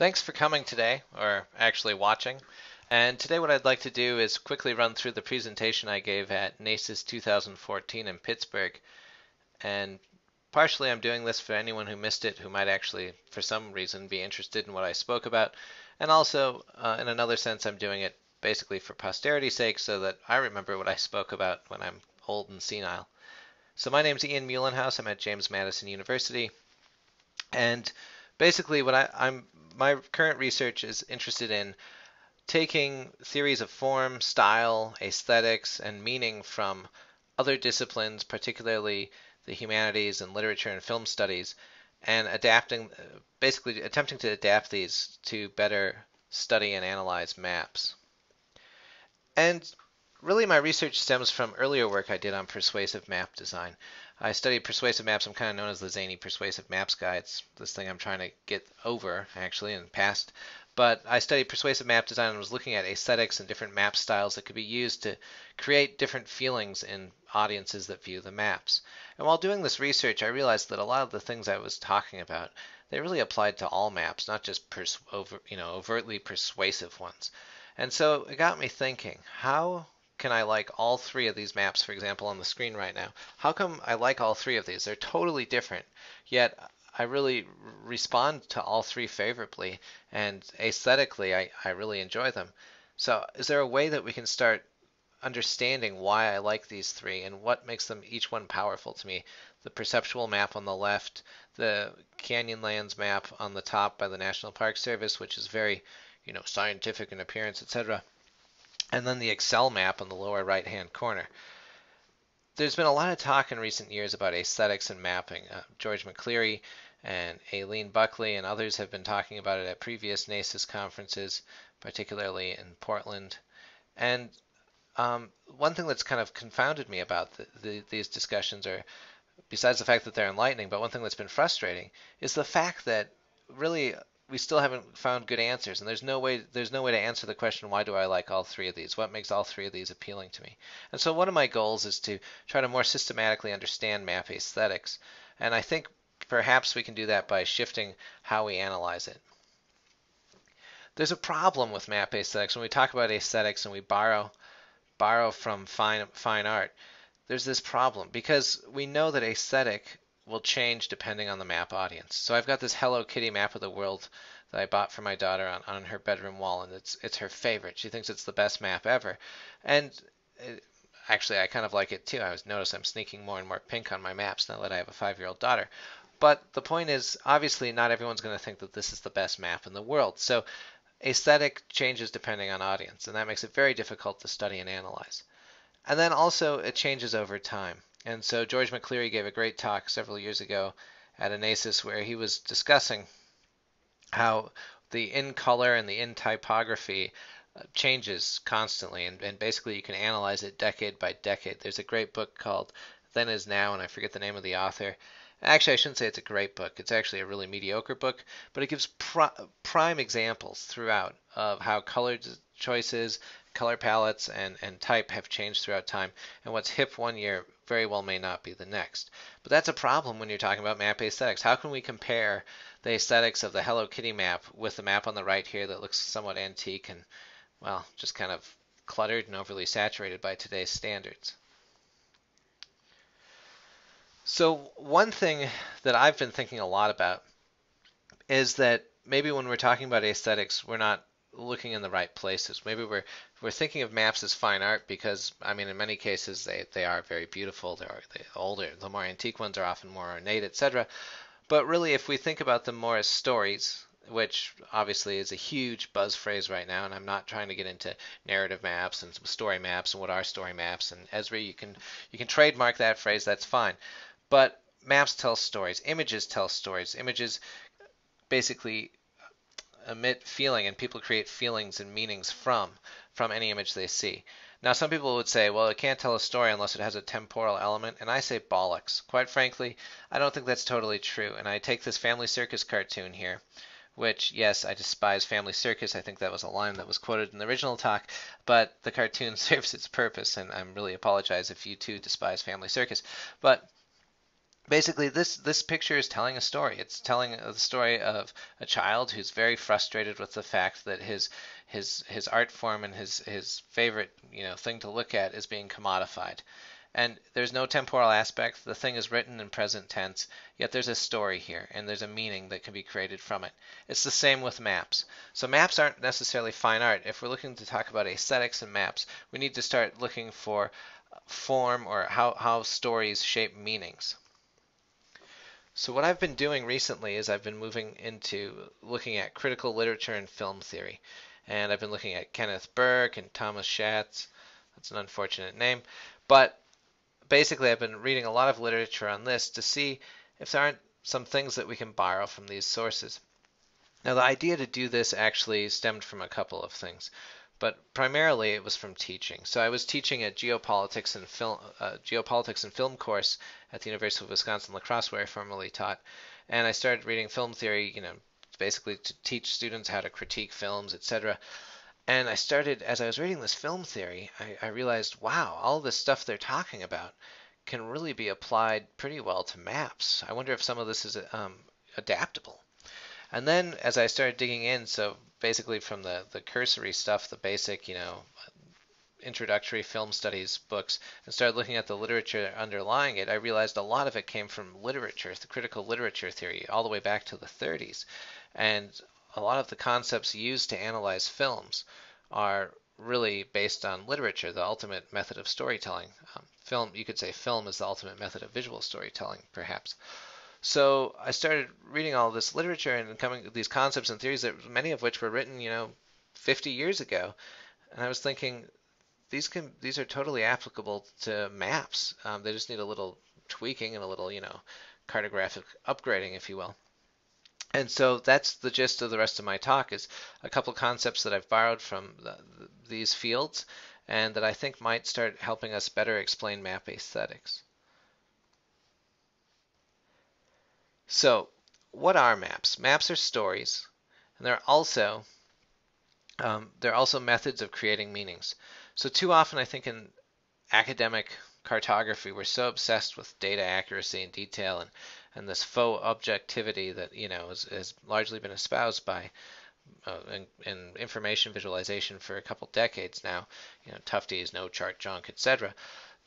Thanks for coming today, or actually watching. And today what I'd like to do is quickly run through the presentation I gave at NACIS 2014 in Pittsburgh. And partially I'm doing this for anyone who missed it who might actually, for some reason, be interested in what I spoke about. And also, uh, in another sense, I'm doing it basically for posterity's sake so that I remember what I spoke about when I'm old and senile. So my name's Ian Muehlenhaus. I'm at James Madison University. And basically what I, am my current research is interested in taking theories of form, style, aesthetics, and meaning from other disciplines, particularly the humanities and literature and film studies, and adapting, basically attempting to adapt these to better study and analyze maps. And really my research stems from earlier work I did on persuasive map design. I studied persuasive maps. I'm kind of known as the zany persuasive maps guy. It's this thing I'm trying to get over, actually, and past. But I studied persuasive map design and was looking at aesthetics and different map styles that could be used to create different feelings in audiences that view the maps. And while doing this research, I realized that a lot of the things I was talking about, they really applied to all maps, not just pers- over, you know, overtly persuasive ones. And so it got me thinking, how can I like all three of these maps, for example, on the screen right now? How come I like all three of these? They're totally different, yet I really respond to all three favorably, and aesthetically, I, I really enjoy them. So, is there a way that we can start understanding why I like these three and what makes them each one powerful to me? The perceptual map on the left, the Canyonlands map on the top by the National Park Service, which is very, you know, scientific in appearance, etc and then the Excel map on the lower right hand corner. There's been a lot of talk in recent years about aesthetics and mapping. Uh, George McCleary and Aileen Buckley and others have been talking about it at previous NACIS conferences, particularly in Portland. And um, one thing that's kind of confounded me about the, the, these discussions are, besides the fact that they're enlightening, but one thing that's been frustrating is the fact that really we still haven't found good answers and there's no way there's no way to answer the question why do I like all three of these? What makes all three of these appealing to me? And so one of my goals is to try to more systematically understand map aesthetics and I think perhaps we can do that by shifting how we analyze it. There's a problem with map aesthetics. When we talk about aesthetics and we borrow borrow from fine fine art there's this problem because we know that aesthetic will change depending on the map audience. So I've got this Hello Kitty map of the world that I bought for my daughter on, on her bedroom wall, and it's it's her favorite. She thinks it's the best map ever, and it, actually I kind of like it too. I was notice I'm sneaking more and more pink on my maps now that I have a five-year-old daughter. But the point is, obviously, not everyone's going to think that this is the best map in the world. So aesthetic changes depending on audience, and that makes it very difficult to study and analyze. And then also it changes over time. And so George McCleary gave a great talk several years ago at a NACIS where he was discussing how the in color and the in typography uh, changes constantly, and, and basically you can analyze it decade by decade. There's a great book called Then Is Now, and I forget the name of the author. Actually, I shouldn't say it's a great book. It's actually a really mediocre book, but it gives prime examples throughout of how color choices, color palettes, and, and type have changed throughout time, and what's hip one year very well may not be the next. But that's a problem when you're talking about map aesthetics. How can we compare the aesthetics of the Hello Kitty map with the map on the right here that looks somewhat antique and, well, just kind of cluttered and overly saturated by today's standards? So, one thing that I've been thinking a lot about is that maybe when we're talking about aesthetics, we're not looking in the right places. Maybe we're we're thinking of maps as fine art because I mean in many cases they, they are very beautiful. They are the older, the more antique ones are often more ornate, etc. But really, if we think about them more as stories, which obviously is a huge buzz phrase right now, and I'm not trying to get into narrative maps and story maps and what are story maps. And Esri, you can you can trademark that phrase. That's fine. But maps tell stories. Images tell stories. Images basically emit feeling and people create feelings and meanings from from any image they see. Now some people would say, well, it can't tell a story unless it has a temporal element, and I say bollocks. Quite frankly, I don't think that's totally true. And I take this Family Circus cartoon here, which, yes, I despise Family Circus. I think that was a line that was quoted in the original talk, but the cartoon serves its purpose, and I am really apologize if you too despise Family Circus. But basically this this picture is telling a story. It's telling the story of a child who's very frustrated with the fact that his his his art form and his his favorite you know thing to look at is being commodified. And there's no temporal aspect. The thing is written in present tense yet there's a story here and there's a meaning that can be created from it. It's the same with maps. So maps aren't necessarily fine art. If we're looking to talk about aesthetics and maps we need to start looking for form or how, how stories shape meanings so what I've been doing recently is I've been moving into looking at critical literature and film theory. And I've been looking at Kenneth Burke and Thomas Schatz. That's an unfortunate name. But basically I've been reading a lot of literature on this to see if there aren't some things that we can borrow from these sources. Now the idea to do this actually stemmed from a couple of things but primarily it was from teaching. So I was teaching a geopolitics and film uh, geopolitics and film course at the University of Wisconsin La Crosse, where I formerly taught, and I started reading film theory. You know, basically to teach students how to critique films, etc. And I started as I was reading this film theory, I, I realized, wow, all this stuff they're talking about can really be applied pretty well to maps. I wonder if some of this is um, adaptable. And then as I started digging in, so basically from the, the cursory stuff, the basic, you know, introductory film studies books and started looking at the literature underlying it, I realized a lot of it came from literature, the critical literature theory, all the way back to the 30s. And a lot of the concepts used to analyze films are really based on literature, the ultimate method of storytelling. Um, film, you could say film is the ultimate method of visual storytelling, perhaps. So I started reading all this literature and coming these concepts and theories that many of which were written, you know, 50 years ago, and I was thinking these can these are totally applicable to maps. Um, they just need a little tweaking and a little, you know, cartographic upgrading, if you will. And so that's the gist of the rest of my talk is a couple concepts that I've borrowed from the, the, these fields and that I think might start helping us better explain map aesthetics. So, what are maps? Maps are stories, and they're also um, they're also methods of creating meanings. So too often, I think in academic cartography, we're so obsessed with data accuracy and detail and, and this faux objectivity that you know has, largely been espoused by uh, in, in, information visualization for a couple decades now. You know, Tufte's, no chart junk, etc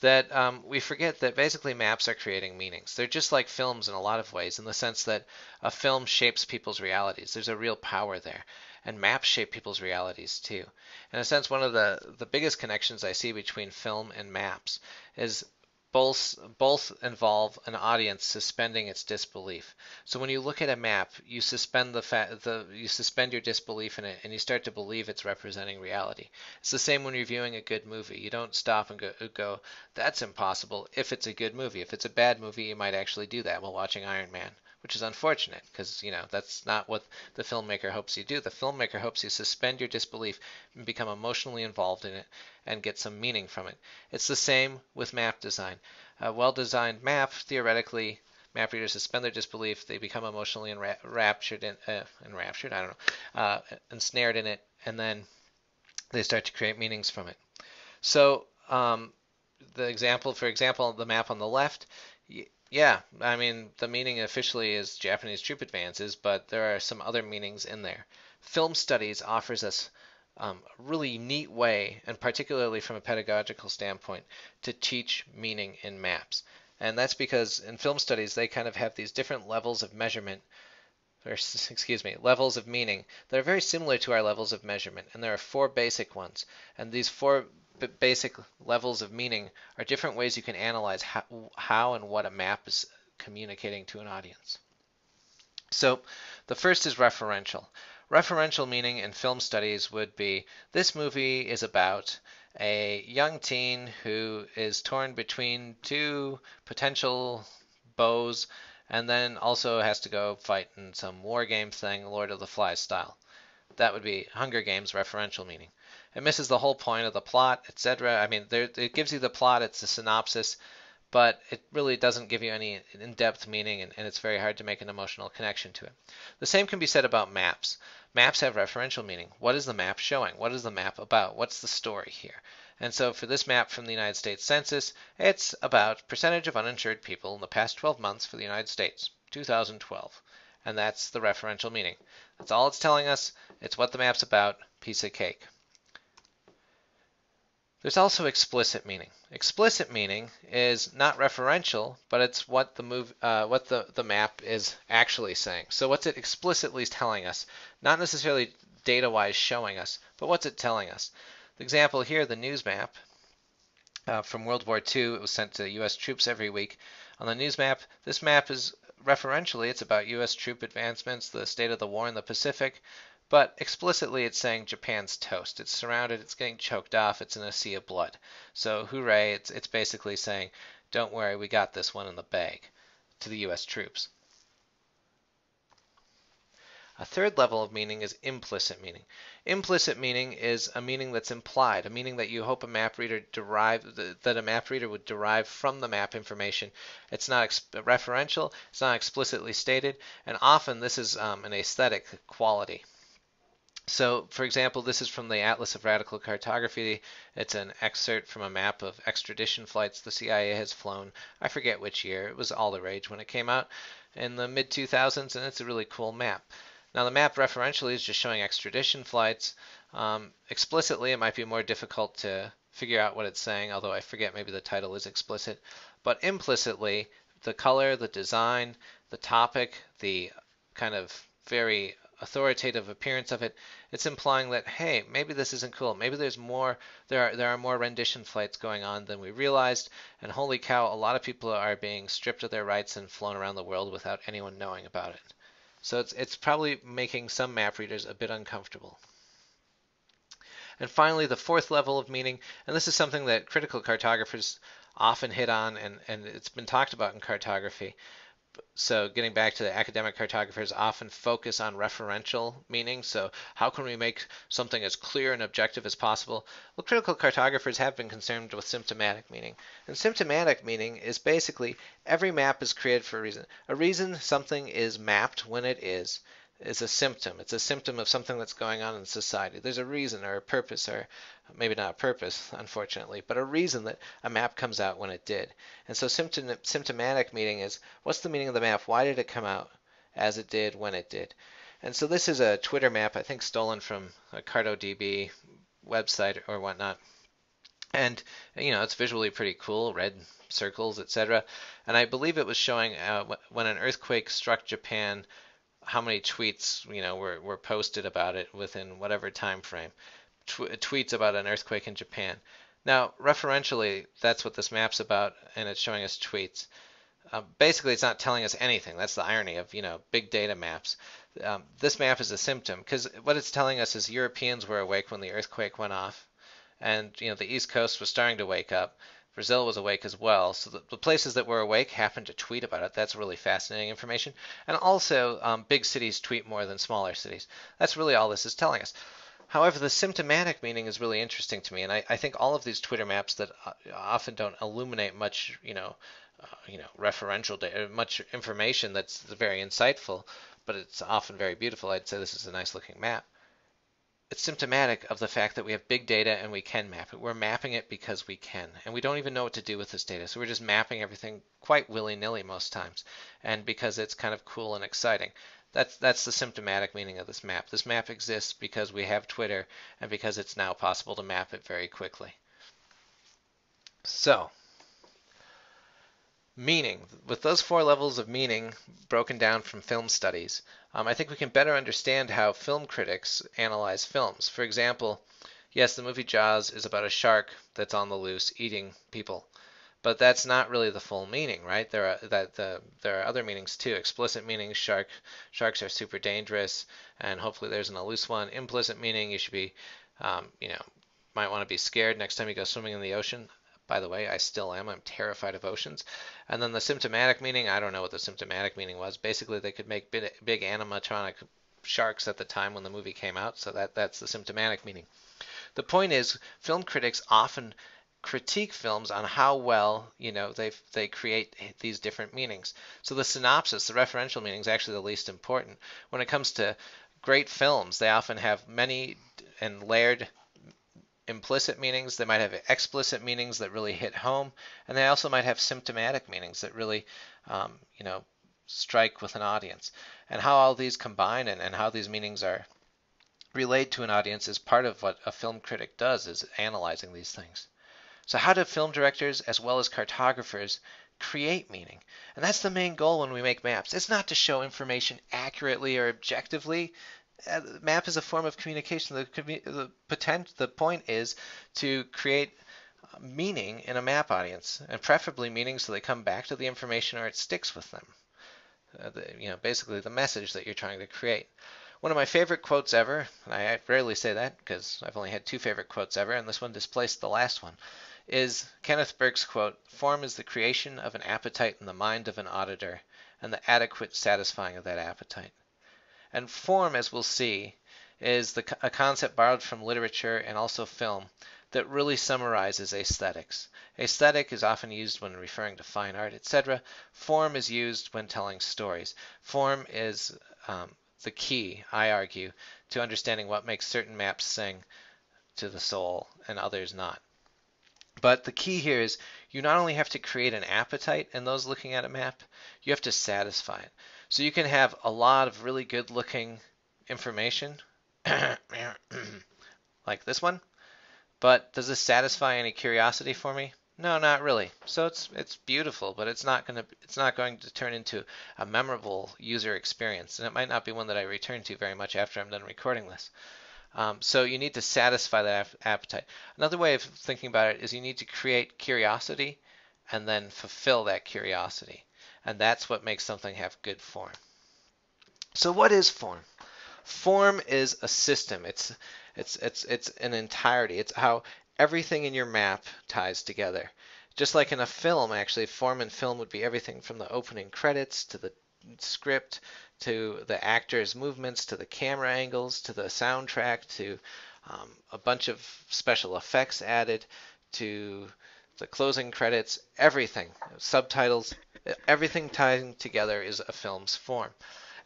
that um, we forget that basically maps are creating meanings. They're just like films in a lot of ways, in the sense that a film shapes people's realities. There's a real power there. And maps shape people's realities too. In a sense, one of the, the biggest connections I see between film and maps is both both involve an audience suspending its disbelief. So when you look at a map, you suspend the fa- the you suspend your disbelief in it, and you start to believe it's representing reality. It's the same when you're viewing a good movie. You don't stop and go, uh, go that's impossible. If it's a good movie, if it's a bad movie, you might actually do that while watching Iron Man which is unfortunate because you know that's not what the filmmaker hopes you do. The filmmaker hopes you suspend your disbelief and become emotionally involved in it and get some meaning from it. It's the same with map design. A well-designed map, theoretically, map readers suspend their disbelief. They become emotionally enraptured, in, uh, enraptured, I don't know, uh, ensnared in it, and then they start to create meanings from it. So um, the example, for example, the map on the left, yeah, I mean, the meaning officially is Japanese troop advances, but there are some other meanings in there. Film studies offers us um, a really neat way, and particularly from a pedagogical standpoint, to teach meaning in maps. And that's because in film studies, they kind of have these different levels of measurement, or excuse me, levels of meaning that are very similar to our levels of measurement. And there are four basic ones. And these four basic levels of meaning are different ways you can analyze how, how and what a map is communicating to an audience. So the first is referential. Referential meaning in film studies would be this movie is about a young teen who is torn between two potential beaux and then also has to go fight in some war game thing, Lord of the Flies style. That would be Hunger Games referential meaning it misses the whole point of the plot, etc. I mean, there, it gives you the plot, it's a synopsis, but it really doesn't give you any in-depth meaning and, and, it's very hard to make an emotional connection to it. The same can be said about maps. Maps have referential meaning. What is the map showing? What is the map about? What's the story here? And so for this map from the United States Census, it's about percentage of uninsured people in the past 12 months for the United States, 2012. And that's the referential meaning. That's all it's telling us. It's what the map's about. Piece of cake. There's also explicit meaning. Explicit meaning is not referential, but it's what the move, uh, what the, the map is actually saying. So what's it explicitly telling us? Not necessarily data-wise showing us, but what's it telling us? The example here, the news map uh, from World War II, it was sent to U.S. troops every week. On the news map, this map is referentially, it's about U.S. troop advancements, the state of the war in the Pacific, but explicitly it's saying Japan's toast. It's surrounded, it's getting choked off, it's in a sea of blood. So hooray, it's, it's basically saying, don't worry, we got this one in the bag to the U.S. troops. A third level of meaning is implicit meaning. Implicit meaning is a meaning that's implied, a meaning that you hope a map reader derive that a map reader would derive from the map information. It's not referential, it's not explicitly stated, and often this is um, an aesthetic quality. So, for example, this is from the Atlas of Radical Cartography. It's an excerpt from a map of extradition flights the CIA has flown. I forget which year. It was all the rage when it came out in the mid 2000s, and it's a really cool map. Now, the map referentially is just showing extradition flights. Um, explicitly, it might be more difficult to figure out what it's saying, although I forget maybe the title is explicit. But implicitly, the color, the design, the topic, the kind of very authoritative appearance of it, it's implying that hey, maybe this isn't cool. Maybe there's more. There are there are more rendition flights going on than we realized. And holy cow, a lot of people are being stripped of their rights and flown around the world without anyone knowing about it. So it's it's probably making some map readers a bit uncomfortable. And finally, the fourth level of meaning, and this is something that critical cartographers often hit on, and, and it's been talked about in cartography, so getting back to the academic cartographers often focus on referential meaning. So how can we make something as clear and objective as possible? Well, critical cartographers have been concerned with symptomatic meaning. And symptomatic meaning is basically every map is created for a reason. A reason something is mapped when it is is a symptom. It's a symptom of something that's going on in society. There's a reason or a purpose, or maybe not a purpose, unfortunately, but a reason that a map comes out when it did. And so symptom, symptomatic meaning is what's the meaning of the map? Why did it come out as it did when it did? And so this is a Twitter map, I think stolen from a CartoDB website or whatnot. And you know it's visually pretty cool, red circles, etc. And I believe it was showing uh, when an earthquake struck Japan how many tweets you know were, were posted about it within whatever time frame. Tw- tweets about an earthquake in Japan. Now, referentially, that's what this map's about, and it's showing us tweets. Uh, basically, it's not telling us anything. That's the irony of you know big data maps. Um, this map is a symptom because what it's telling us is Europeans were awake when the earthquake went off, and you know the East Coast was starting to wake up. Brazil was awake as well. So the, the, places that were awake happened to tweet about it. That's really fascinating information. And also, um, big cities tweet more than smaller cities. That's really all this is telling us. However, the symptomatic meaning is really interesting to me, and I, I think all of these Twitter maps that uh, often don't illuminate much, you know, uh, you know, referential data, much information that's very insightful, but it's often very beautiful. I'd say this is a nice looking map it's symptomatic of the fact that we have big data and we can map it. We're mapping it because we can, and we don't even know what to do with this data. So we're just mapping everything quite willy-nilly most times, and because it's kind of cool and exciting. That's that's the symptomatic meaning of this map. This map exists because we have Twitter and because it's now possible to map it very quickly. So, meaning. With those four levels of meaning broken down from film studies, um, I think we can better understand how film critics analyze films. For example, yes, the movie Jaws is about a shark that's on the loose eating people. But that's not really the full meaning, right? There are that the, there are other meanings too. Explicit meanings shark sharks are super dangerous, and hopefully there's an loose one. Implicit meaning you should be, um, you know, might want to be scared next time you go swimming in the ocean. By the way, I still am. I'm terrified of oceans. And then the symptomatic meaning, I don't know what the symptomatic meaning was. Basically, they could make big, big animatronic sharks at the time when the movie came out, so that that's the symptomatic meaning. The point is, film critics often critique films on how well you know they they create these different meanings. So the synopsis, the referential meaning, is actually the least important. When it comes to great films, they often have many and layered implicit meanings. They might have explicit meanings that really hit home, and they also might have symptomatic meanings that really, um, you know, strike with an audience. And how all these combine and, and how these meanings are relayed to an audience is part of what a film critic does is analyzing these things. So how do film directors as well as cartographers create meaning? And that's the main goal when we make maps. It's not to show information accurately or objectively. Uh, map is a form of communication. The, the, potent, the point is to create meaning in a map audience, and preferably meaning so they come back to the information or it sticks with them. Uh, the, you know, basically the message that you're trying to create. One of my favorite quotes ever, and I rarely say that because I've only had two favorite quotes ever, and this one displaced the last one, is Kenneth Burke's quote Form is the creation of an appetite in the mind of an auditor, and the adequate satisfying of that appetite. And form, as we'll see, is the, a concept borrowed from literature and also film that really summarizes aesthetics. Aesthetic is often used when referring to fine art, etc. Form is used when telling stories. Form is um, the key, I argue, to understanding what makes certain maps sing to the soul and others not. But the key here is you not only have to create an appetite in those looking at a map, you have to satisfy it. So you can have a lot of really good looking information, like this one, but does this satisfy any curiosity for me? No, not really. So it's it's beautiful, but it's not going to it's not going to turn into a memorable user experience, and it might not be one that I return to very much after I'm done recording this. Um, so you need to satisfy that appetite. Another way of thinking about it is you need to create curiosity and then fulfill that curiosity, and that's what makes something have good form. So what is form? Form is a system. It's it's it's it's an entirety. It's how everything in your map ties together. Just like in a film, actually, form and film would be everything from the opening credits to the script to the actors' movements to the camera angles to the soundtrack to um, a bunch of special effects added to the closing credits, everything, subtitles, everything tying together is a film's form.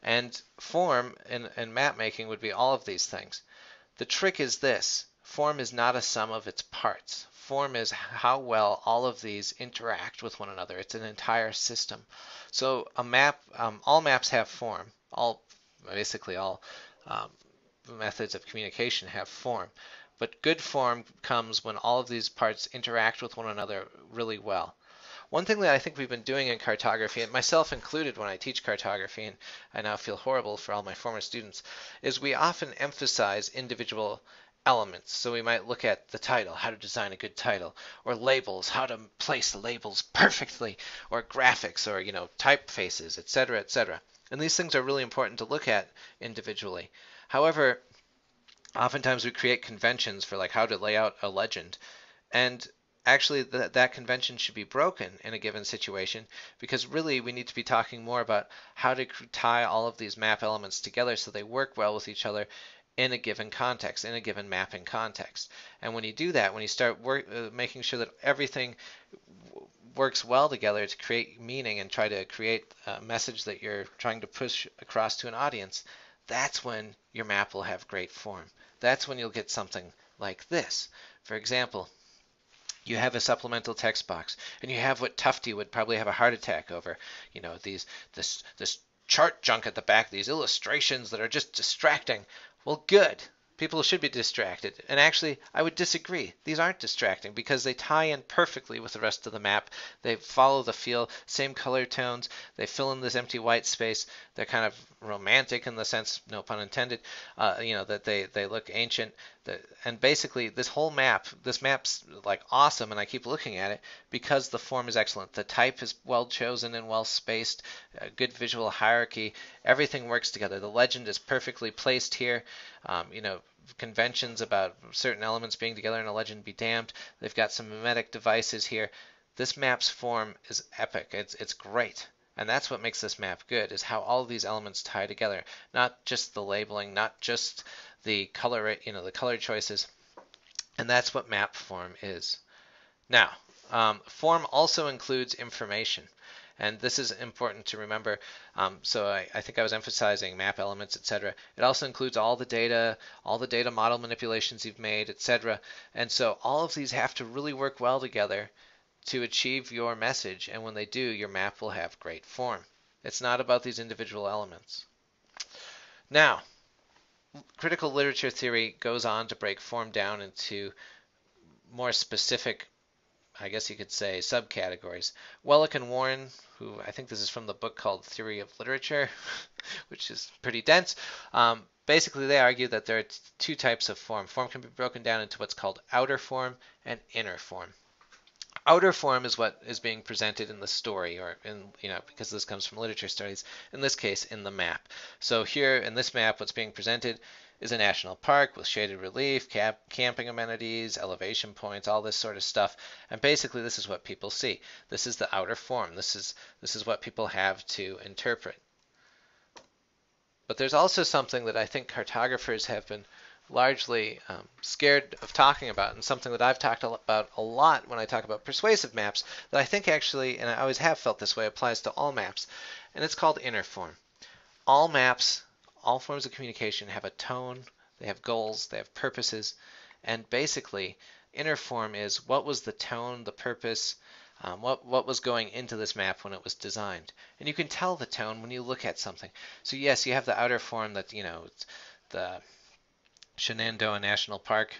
And form in, in map making would be all of these things. The trick is this Form is not a sum of its parts. Form is how well all of these interact with one another. It's an entire system. So a map, um, all maps have form. All, basically all um, methods of communication have form. But good form comes when all of these parts interact with one another really well. One thing that I think we've been doing in cartography, and myself included when I teach cartography, and I now feel horrible for all my former students, is we often emphasize individual elements. So we might look at the title, how to design a good title, or labels, how to place the labels perfectly, or graphics, or you know typefaces, etc., etc. And these things are really important to look at individually. However, oftentimes we create conventions for like how to lay out a legend, and actually th- that convention should be broken in a given situation because really we need to be talking more about how to tie all of these map elements together so they work well with each other in a given context, in a given mapping context. And when you do that, when you start work, uh, making sure that everything works well together to create meaning and try to create a message that you're trying to push across to an audience, that's when your map will have great form. That's when you'll get something like this. For example, you have a supplemental text box and you have what Tufte would probably have a heart attack over, you know, these this this chart junk at the back, these illustrations that are just distracting. Well, good. People should be distracted. And actually, I would disagree. These aren't distracting because they tie in perfectly with the rest of the map. They follow the feel, same color tones. They fill in this empty white space. They're kind of romantic in the sense, no pun intended, uh, you know, that they, they look ancient. and basically, this whole map, this map's like awesome, and I keep looking at it because the form is excellent. The type is well chosen and well spaced, good visual hierarchy. Everything works together. The legend is perfectly placed here. Um, you know, conventions about certain elements being together in a legend be damned. They've got some mimetic devices here. This map's form is epic. It's it's great. And that's what makes this map good, is how all these elements tie together. Not just the labeling, not just the color, you know, the color choices. And that's what map form is. Now, um, form also includes information. And this is important to remember. Um, so I, I, think I was emphasizing map elements, etc. It also includes all the data, all the data model manipulations you've made, etc. And so all of these have to really work well together to achieve your message. And when they do, your map will have great form. It's not about these individual elements. Now, critical literature theory goes on to break form down into more specific I guess you could say, subcategories. Wellek and Warren, who I think this is from the book called Theory of Literature, which is pretty dense, um, basically they argue that there are two types of form. Form can be broken down into what's called outer form and inner form. Outer form is what is being presented in the story, or in, you know, because this comes from literature studies, in this case, in the map. So here in this map, what's being presented is a national park with shaded relief, cap- camping amenities, elevation points, all this sort of stuff. And basically, this is what people see. This is the outer form. This is this is what people have to interpret. But there's also something that I think cartographers have been largely um, scared of talking about, and something that I've talked about a lot when I talk about persuasive maps that I think actually, and I always have felt this way, applies to all maps, and it's called inner form. All maps all forms of communication have a tone, they have goals, they have purposes, and basically, inner form is what was the tone, the purpose, um, what what was going into this map when it was designed, and you can tell the tone when you look at something. So yes, you have the outer form that you know the Shenandoah National Park.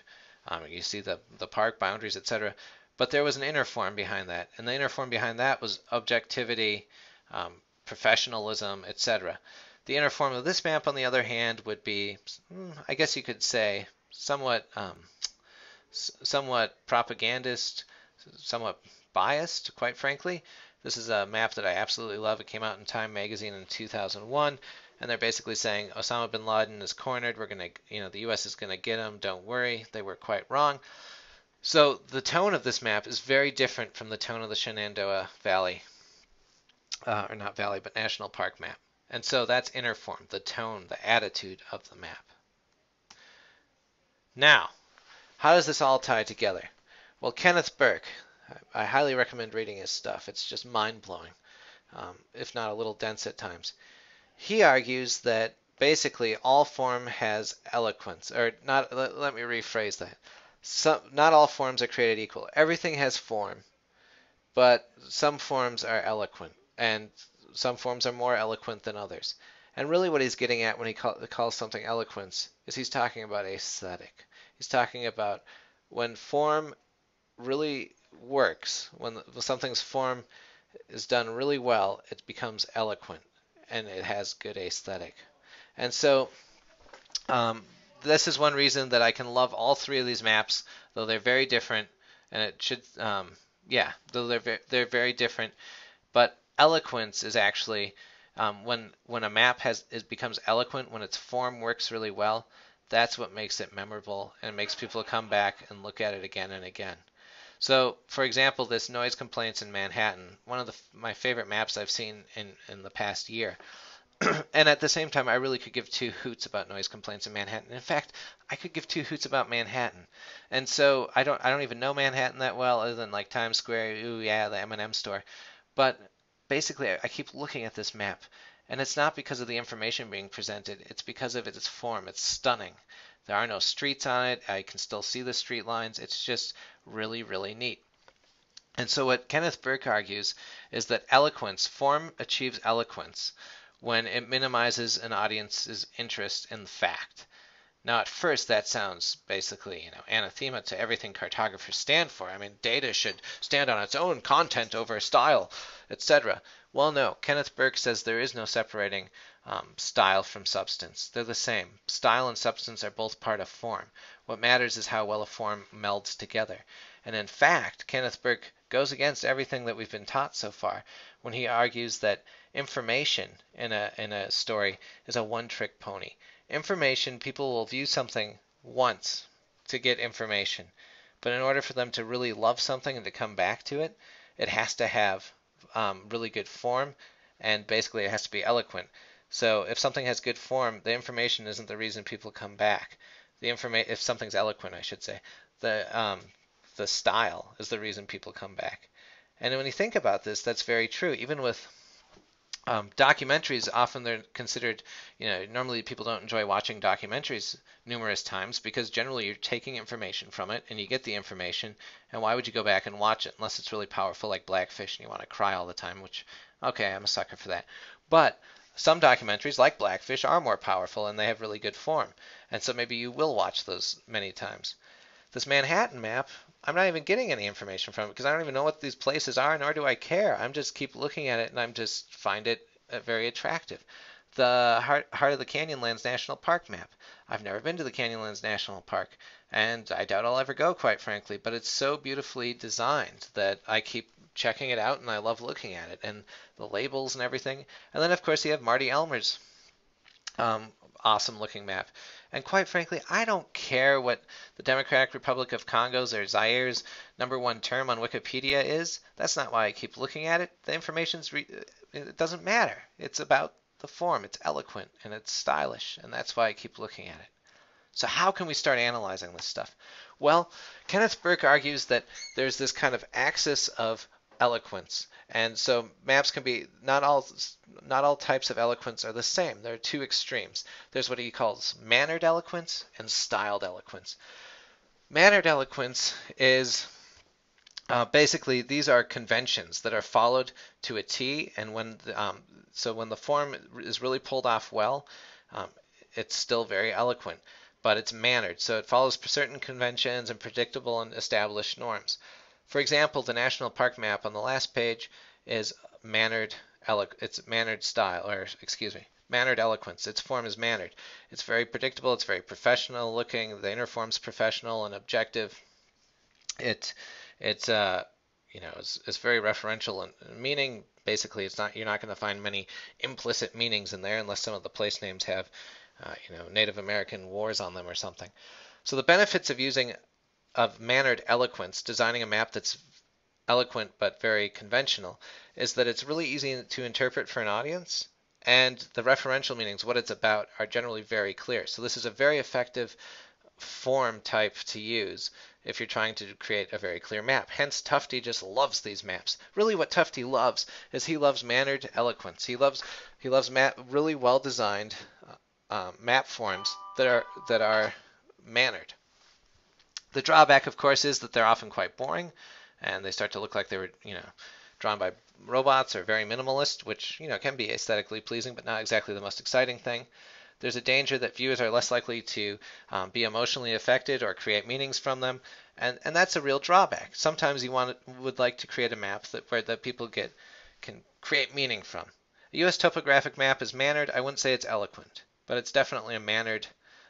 Um, you see the the park boundaries, etc. But there was an inner form behind that, and the inner form behind that was objectivity, um, professionalism, etc. The inner form of this map, on the other hand, would be, hmm, I guess you could say, somewhat, um, somewhat propagandist, somewhat biased, quite frankly. This is a map that I absolutely love. It came out in Time magazine in 2001, and they're basically saying Osama bin Laden is cornered. We're gonna, you know, the U.S. is gonna get him. Don't worry. They were quite wrong. So the tone of this map is very different from the tone of the Shenandoah Valley, uh, or not Valley, but National Park map. And so that's inner form, the tone, the attitude of the map. Now, how does this all tie together? Well, Kenneth Burke, I highly recommend reading his stuff. It's just mind blowing, um, if not a little dense at times. He argues that basically all form has eloquence, or not. Let, let me rephrase that. Some, not all forms are created equal. Everything has form, but some forms are eloquent, and some forms are more eloquent than others. And really, what he's getting at when he call, calls something eloquence is he's talking about aesthetic. He's talking about when form really works, when something's form is done really well, it becomes eloquent and it has good aesthetic. And so, um, this is one reason that I can love all three of these maps, though they're very different. And it should, um, yeah, though they're they're very different, but eloquence is actually um, when when a map has it becomes eloquent when its form works really well. That's what makes it memorable and makes people come back and look at it again and again. So, for example, this noise complaints in Manhattan, one of the, my favorite maps I've seen in, in the past year. and at the same time, I really could give two hoots about noise complaints in Manhattan. In fact, I could give two hoots about Manhattan. And so I don't I don't even know Manhattan that well, other than like Times Square. Ooh yeah, the M&M store. But basically, I keep looking at this map, and it's not because of the information being presented, it's because of its form. It's stunning. There are no streets on it. I can still see the street lines. It's just really, really neat. And so, what Kenneth Burke argues is that eloquence, form achieves eloquence when it minimizes an audience's interest in the fact. Now, at first, that sounds basically, you know, anathema to everything cartographers stand for. I mean, data should stand on its own content over style, etc. Well, no. Kenneth Burke says there is no separating um, style from substance. They're the same. Style and substance are both part of form. What matters is how well a form melds together. And in fact, Kenneth Burke goes against everything that we've been taught so far when he argues that information in a in a story is a one-trick pony information, people will view something once to get information. But in order for them to really love something and to come back to it, it has to have um, really good form and basically it has to be eloquent. So if something has good form, the information isn't the reason people come back. The information, if something's eloquent, I should say, the um, the style is the reason people come back. And when you think about this, that's very true. Even with um, documentaries, often they're considered, you know, normally people don't enjoy watching documentaries numerous times because generally you're taking information from it and you get the information. And why would you go back and watch it unless it's really powerful, like Blackfish, and you want to cry all the time? Which, okay, I'm a sucker for that. But some documentaries, like Blackfish, are more powerful and they have really good form. And so maybe you will watch those many times. This Manhattan map, I'm not even getting any information from it because I don't even know what these places are, nor do I care. I'm just keep looking at it and I'm just find it uh, very attractive. The Heart, Heart of the Canyonlands National Park map. I've never been to the Canyonlands National Park, and I doubt I'll ever go, quite frankly. But it's so beautifully designed that I keep checking it out and I love looking at it and the labels and everything. And then, of course, you have Marty Elmer's um, awesome looking map. And quite frankly, I don't care what the Democratic Republic of Congo's or Zaire's number one term on Wikipedia is. That's not why I keep looking at it. The information's re- it doesn't matter. It's about the form. It's eloquent and it's stylish, and that's why I keep looking at it. So how can we start analyzing this stuff? Well, Kenneth Burke argues that there's this kind of axis of eloquence. And so maps can be not all not all types of eloquence are the same. There are two extremes. There's what he calls mannered eloquence and styled eloquence. Mannered eloquence is uh, basically these are conventions that are followed to a T, and when the, um, so when the form is really pulled off well, um, it's still very eloquent, but it's mannered, so it follows certain conventions and predictable and established norms. For example, the national park map on the last page is mannered it's mannered style or excuse me mannered eloquence. Its form is mannered it's very predictable it's very professional looking the inner form's professional and objective. It it's uh you know it's, it's very referential and meaning. Basically it's not you're not going to find many implicit meanings in there unless some of the place names have uh, you know Native American wars on them or something. So the benefits of using of mannered eloquence, designing a map that's eloquent but very conventional, is that it's really easy to interpret for an audience, and the referential meanings, what it's about, are generally very clear. So this is a very effective form type to use if you're trying to create a very clear map. Hence, Tufte just loves these maps. Really, what Tufte loves is he loves mannered eloquence. He loves he loves map really well designed uh, map forms that are that are mannered. The drawback, of course, is that they're often quite boring, and they start to look like they were, you know, drawn by robots or very minimalist, which you know can be aesthetically pleasing, but not exactly the most exciting thing. There's a danger that viewers are less likely to um, be emotionally affected or create meanings from them, and, and that's a real drawback. Sometimes you want would like to create a map that where the people get can create meaning from. A U.S. topographic map is mannered. I wouldn't say it's eloquent, but it's definitely a mannered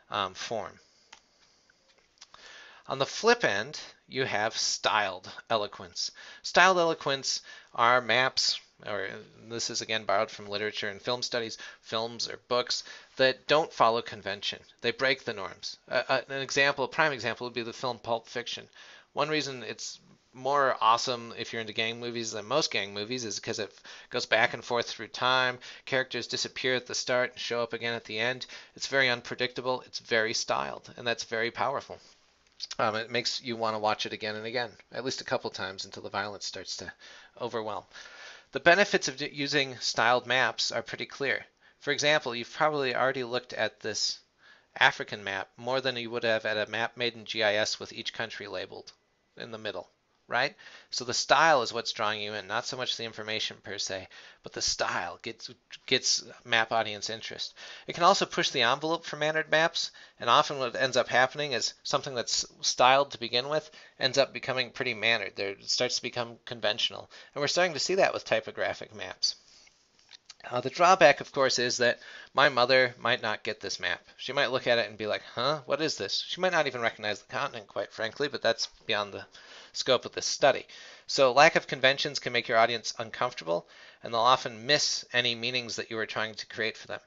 um, form. On the flip end, you have styled eloquence. Styled eloquence are maps, or this is again borrowed from literature and film studies, films or books that don't follow convention. They break the norms. Uh, an example, a prime example, would be the film Pulp Fiction. One reason it's more awesome if you're into gang movies than most gang movies is because it goes back and forth through time. Characters disappear at the start and show up again at the end. It's very unpredictable. It's very styled, and that's very powerful um, it makes you want to watch it again and again, at least a couple times until the violence starts to overwhelm. The benefits of using styled maps are pretty clear. For example, you've probably already looked at this African map more than you would have at a map made in GIS with each country labeled in the middle right? So the style is what's drawing you in, not so much the information per se, but the style gets gets map audience interest. It can also push the envelope for mannered maps, and often what ends up happening is something that's styled to begin with ends up becoming pretty mannered. There it starts to become conventional, and we're starting to see that with typographic maps. Uh, the drawback, of course, is that my mother might not get this map. She might look at it and be like, huh, what is this? She might not even recognize the continent, quite frankly, but that's beyond the scope of this study. So lack of conventions can make your audience uncomfortable, and they'll often miss any meanings that you were trying to create for them.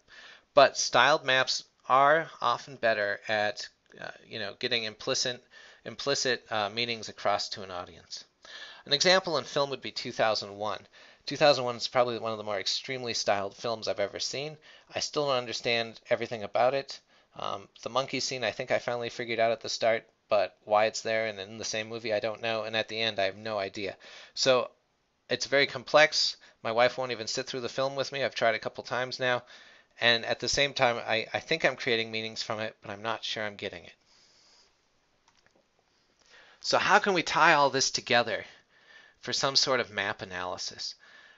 But styled maps are often better at uh, you know getting implicit implicit uh, meanings across to an audience. An example in film would be 2001. 2001 is probably one of the more extremely styled films I've ever seen. I still don't understand everything about it. Um, the monkey scene, I think I finally figured out at the start but why it's there and in the same movie, I don't know. And at the end, I have no idea. So it's very complex. My wife won't even sit through the film with me. I've tried a couple times now. And at the same time, I, I think I'm creating meanings from it, but I'm not sure I'm getting it. So, how can we tie all this together for some sort of map analysis?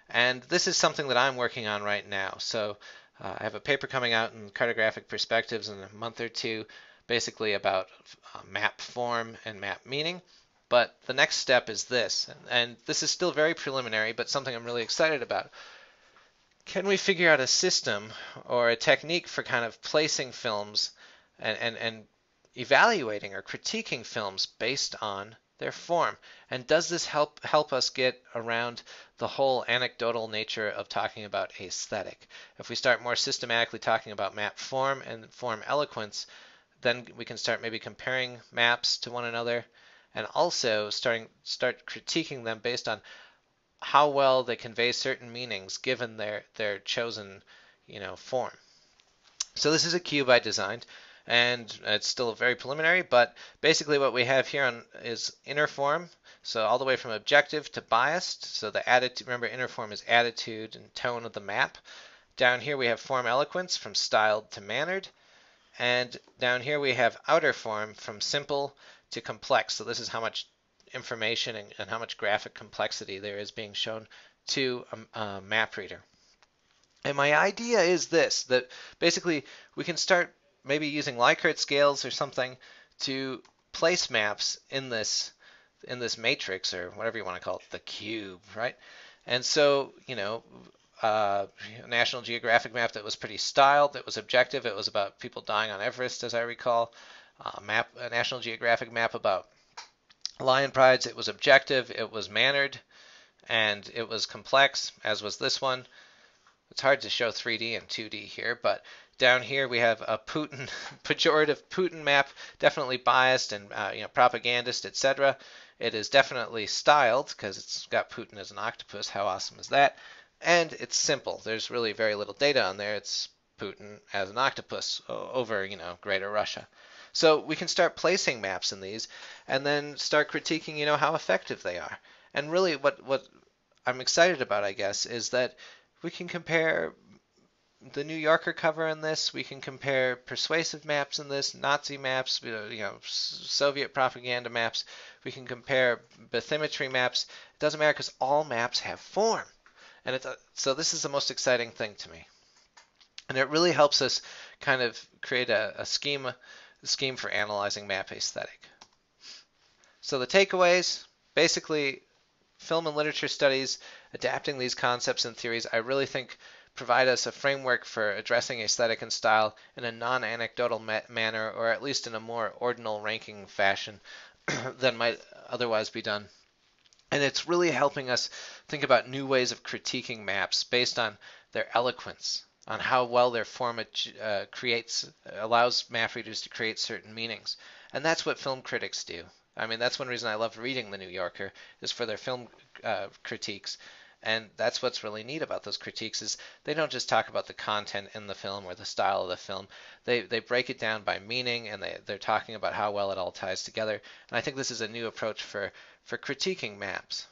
And this is something that I'm working on right now. So, uh, I have a paper coming out in Cartographic Perspectives in a month or two, basically about uh, map form and map meaning. But the next step is this, and this is still very preliminary, but something I'm really excited about. Can we figure out a system or a technique for kind of placing films and, and, and evaluating or critiquing films based on their form. And does this help help us get around the whole anecdotal nature of talking about aesthetic? If we start more systematically talking about map form and form eloquence, then we can start maybe comparing maps to one another and also starting start critiquing them based on how well they convey certain meanings given their their chosen you know form. So this is a cube I designed and it's still very preliminary, but basically what we have here on is inner form, so all the way from objective to biased. So the attitude, remember inner form is attitude and tone of the map. Down here we have form eloquence from styled to mannered. And down here we have outer form from simple to complex. So this is how much information and, and how much graphic complexity there is being shown to a, a map reader. And my idea is this, that basically we can start maybe using Likert scales or something to place maps in this in this matrix or whatever you want to call it, the cube, right? And so, you know, uh, National Geographic map that was pretty styled, that was objective. It was about people dying on Everest, as I recall. Uh, map, a National Geographic map about lion prides. It was objective. It was mannered, and it was complex, as was this one. It's hard to show 3D and 2D here, but down here we have a Putin pejorative Putin map, definitely biased and uh, you know propagandist, etc. It is definitely styled because it's got Putin as an octopus. How awesome is that? And it's simple. There's really very little data on there. It's Putin as an octopus over you know Greater Russia. So we can start placing maps in these, and then start critiquing you know how effective they are. And really, what what I'm excited about, I guess, is that we can compare the New Yorker cover in this. We can compare persuasive maps in this, Nazi maps, you know, Soviet propaganda maps. We can compare bathymetry maps. It doesn't matter because all maps have form. And it's, so this is the most exciting thing to me. And it really helps us kind of create a, a scheme, a scheme for analyzing map aesthetic. So the takeaways, basically, film and literature studies, adapting these concepts and theories, I really think provide us a framework for addressing aesthetic and style in a non anecdotal ma- manner, or at least in a more ordinal ranking fashion than might otherwise be done. And it's really helping us think about new ways of critiquing maps based on their eloquence, on how well their format uh, creates, allows map readers to create certain meanings. And that's what film critics do. I mean, that's one reason I love reading The New Yorker, is for their film uh, critiques and that's what's really neat about those critiques is they don't just talk about the content in the film or the style of the film. They they break it down by meaning and they they're talking about how well it all ties together. And I think this is a new approach for for critiquing maps.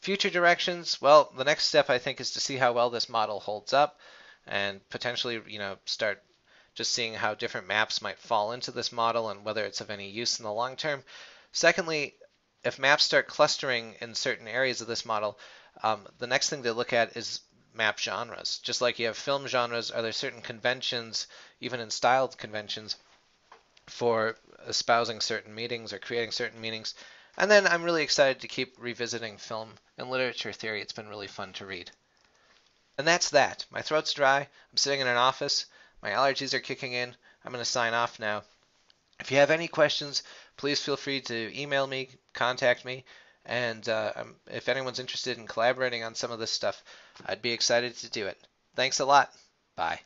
Future directions, well, the next step I think is to see how well this model holds up and potentially, you know, start just seeing how different maps might fall into this model and whether it's of any use in the long term. Secondly, if maps start clustering in certain areas of this model, um, the next thing to look at is map genres. Just like you have film genres, are there certain conventions, even in styled conventions, for espousing certain meanings or creating certain meanings? And then I'm really excited to keep revisiting film and literature theory. It's been really fun to read. And that's that. My throat's dry. I'm sitting in an office. My allergies are kicking in. I'm going to sign off now. If you have any questions, please feel free to email me, contact me. And uh, um, if anyone's interested in collaborating on some of this stuff, I'd be excited to do it. Thanks a lot. Bye.